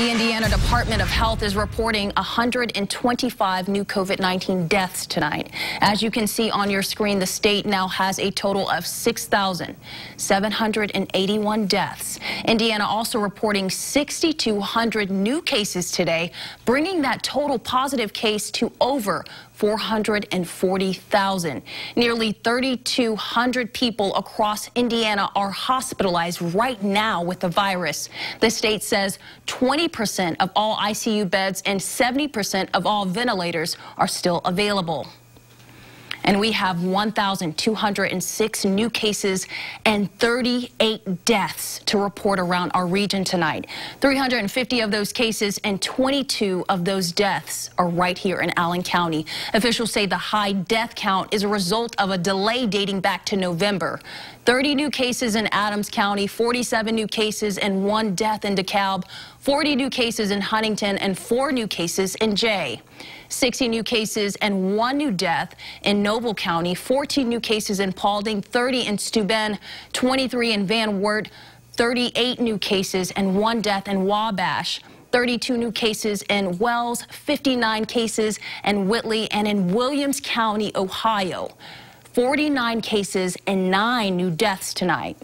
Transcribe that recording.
The Indiana Department of Health is reporting 125 new COVID-19 deaths tonight. As you can see on your screen, the state now has a total of 6,781 deaths. Indiana also reporting 6,200 new cases today, bringing that total positive case to over 440,000. Nearly 3,200 people across Indiana are hospitalized right now with the virus. The state says 20% of all ICU beds and 70% of all ventilators are still available. And we have 1,206 new cases and 38 deaths to report around our region tonight. 350 of those cases and 22 of those deaths are right here in Allen County. Officials say the high death count is a result of a delay dating back to November. 30 new cases in Adams County, 47 new cases and one death in DeKalb, 40 new cases in Huntington and four new cases in Jay. 60 new cases and one new death in Noble County, 14 new cases in Paulding, 30 in Steuben, 23 in Van Wert, 38 new cases and one death in Wabash. 32 new cases in Wells, 59 cases in Whitley and in Williams County, Ohio. 49 cases and nine new deaths tonight.